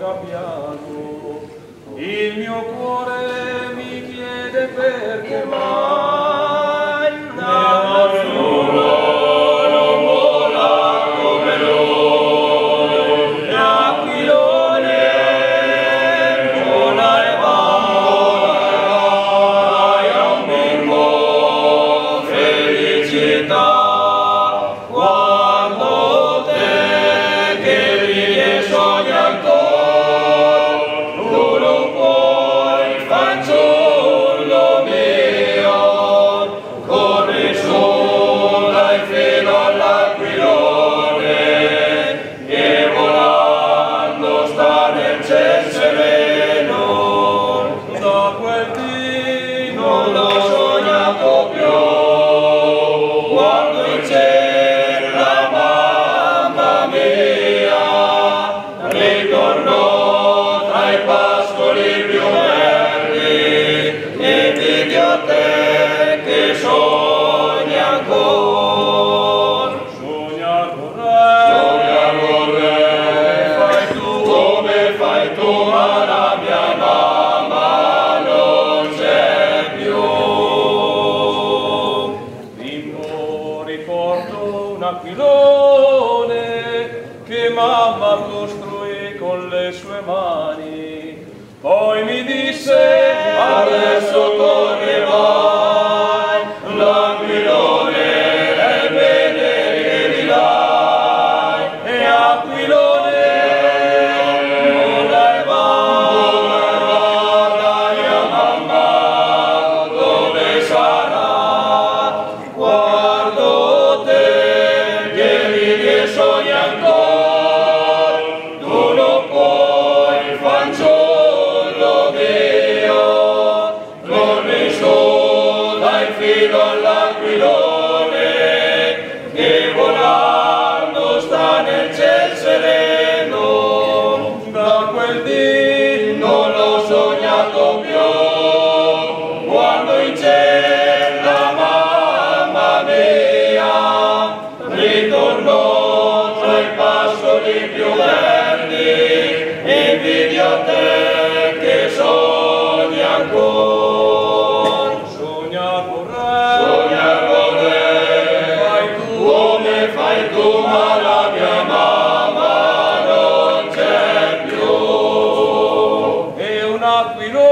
cambiato. Il mio cuore mi chiede perché mai. Την ολοσόνια πιο mattone che mamma costruì con le sue mani. Poi mi disse non l'ho sognato più. Quando in cella mamma mia ritornò tra i passoli più verdi invidio a te che sogni ancora. Sogna con re come fai tu malato cuidó.